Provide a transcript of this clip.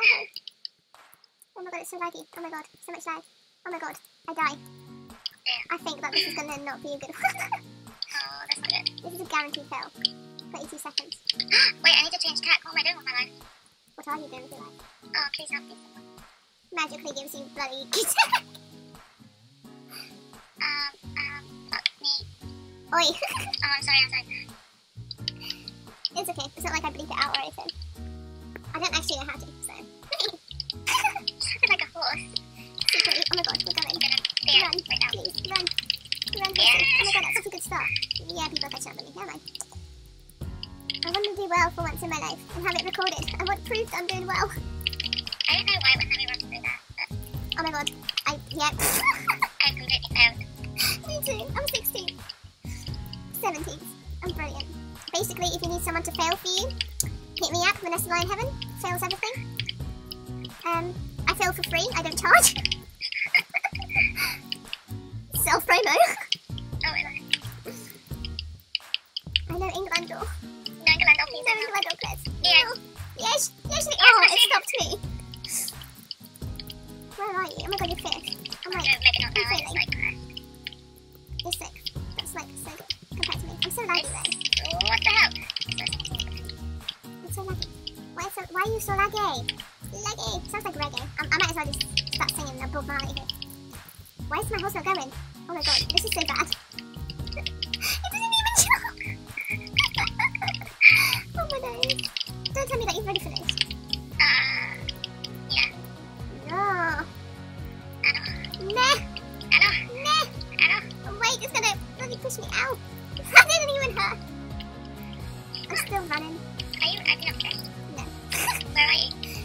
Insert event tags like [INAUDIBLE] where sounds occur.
ever. Oh my god, it's so laggy. Oh my god, so much lag. Oh my god, I die. Yeah. I think that this is gonna not be a good one. [LAUGHS] Oh, that's not good. this is a guaranteed fail. 32 seconds. [GASPS] Wait, I need to change tack. What am I doing with my life? What are you doing with your life? Oh, please help me. Magically gives you bloody. [LAUGHS] Um, um, fuck me. Oi. [LAUGHS] Oh, I'm sorry, I'm sorry. it's okay. It's not like I bleep it out or anything. I don't actually know how to, so. [LAUGHS] Sounded like a horse. Secretly, oh my god, we're going. I'm gonna dance Run, right now. please, run. Run, Hudson. Oh my god, that's such a good start. Yeah, people are catching up with me. Never mind. I want to do well for once in my life and have it recorded. I want proof that I'm doing well. I don't know why it wouldn't let me run through that, but Oh my god. I, yep. [LAUGHS] I completely failed. me too. I'm 16. 17. I'm brilliant. Basically, if you need someone to fail for you, hit me up, Vanessa Lionhaven. Fails everything. Um, I fail for free. I don't charge. [LAUGHS] Self promo. [LAUGHS] Oh, wait, wait. I know England. No, England, oh, please, No, no. England, please. Yes. No. Yes, yes, oh, it stopped me. Where are you? Oh my god, you're fifth. I'm No, like, maybe not now. Why, are you so laggy? Laggy. Sounds like reggae. Um, I might as well just start singing the Bob Marley hit. Why is my horse not going? Oh my god, this is so bad. [LAUGHS] it doesn't even [LAUGHS] jump. oh my days. Don't tell me that you've already finished. Push me out. [LAUGHS] I didn't even hurt. I'm still running. Are you, are you not finished?